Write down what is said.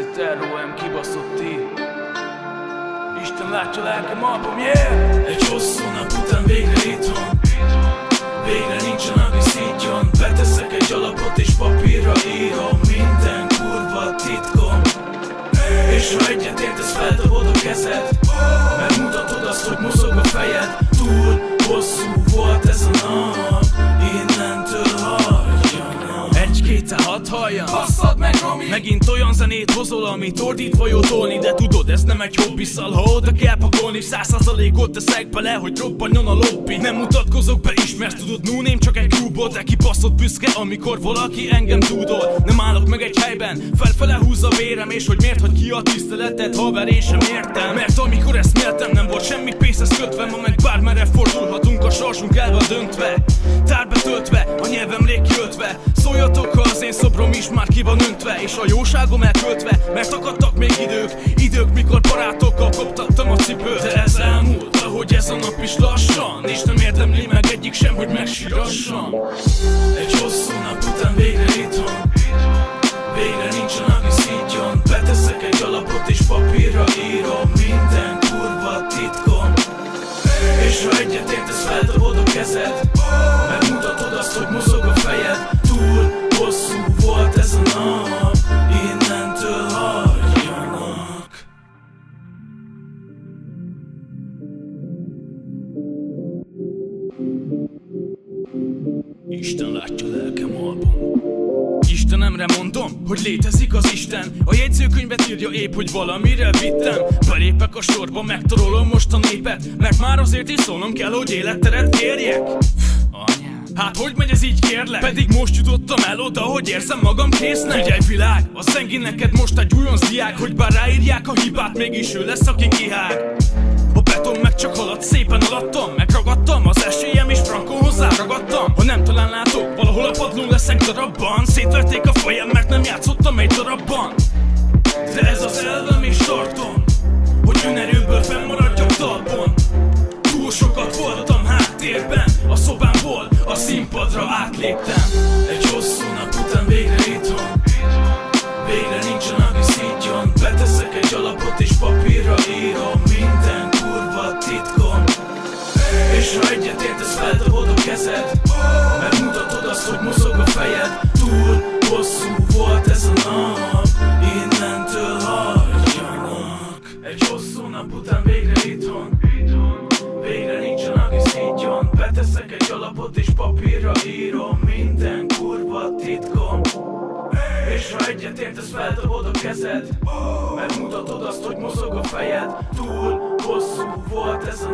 Itt ROM kibaszott ír Isten látja lelkem album, yeah! Egy hosszú nap után végre itthon. Végre nincsen, aki szítjon Beteszek egy alapot és papírra írom. Minden kurva titkom. És ha egyet értesz, feldobod a kezed. Mert mutatod azt, hogy mozog a fejed. Túl hosszú volt ez a nap halljam. Basszad meg, Romi! Megint olyan zenét hozol, amit ordítva jó tolni De tudod, ez nem egy hobbi szal, ha oda kell pakolni Százszázalékot teszek bele, hogy robbanjon a lobby Nem mutatkozok be is, mert tudod, no name csak egy klubból De kibaszott büszke, amikor valaki engem tudod Nem állok meg egy helyben, felfele húz a vérem És hogy miért hagy ki a tiszteletet, haver, én sem értem. Mert amikor ezt méltem, nem volt semmi pénzhez kötve Ma meg bármerre fordulhatunk, a sorsunk el döntve Tárbe töltve, a nyelvem rég kiöltve Szóljatok, szobrom is már ki van öntve És a jóságom elköltve, mert akadtak még idők. Idők, mikor barátokkal koptattam a cipőt. De ez elmúlt, ahogy ez a nap is lassan És nem érdemli meg egyik sem, hogy megsirassam Egy hosszú nap után végre itthon Végre nincsen, aki szítjon. Beteszek egy alapot és papírra írom Minden kurva titkom És ha egyet értesz, feldobod a kezed Isten látja lelkem album. Istenemre mondom, hogy létezik az Isten. A jegyzőkönyvet írja épp, hogy valamire vittem. Belépek a sorba, megtorolom most a népet. Mert már azért is szólnom kell, hogy életteret kérjek. Hát hogy megy ez így kérlek? Pedig most jutottam el oda, hogy érzem magam késznek. Figyelj világ, a zengi neked most egy újonc diák Hogy bár ráírják a hibát, mégis ő lesz, aki kihág leszek darabban. Szétverték a fejem, mert nem játszottam egy darabban. De ez az elvem és tartom Hogy önerőből fennmaradjak talpon. Túl sokat voltam háttérben A szobámból a színpadra átléptem. Egy hosszú nap után végre itthon. Végre nincsen, aki szítjon. Beteszek egy alapot és papírra írom. Minden kurva titkom. És ha egyet értesz, feldobod a kezed hogy mozog a fejed. Túl hosszú volt ez a nap Innentől hagyjanak Egy hosszú nap után végre itthon. Végre nincsen, aki szítjon Beteszek egy alapot és papírra írom. Minden kurva titkom. És ha egyet értesz, feldobod a kezed. Mert mutatod azt, hogy mozog a fejed. Túl hosszú volt ez a